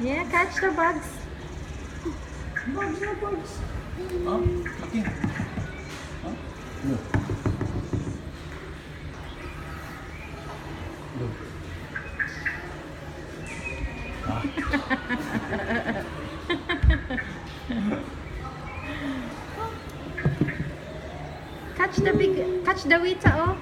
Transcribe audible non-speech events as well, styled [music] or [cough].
Yeah, catch the bugs. Bugs no bugs. Huh? laki. Huh? no. [laughs] No. Catch the big, catch the wita, oh.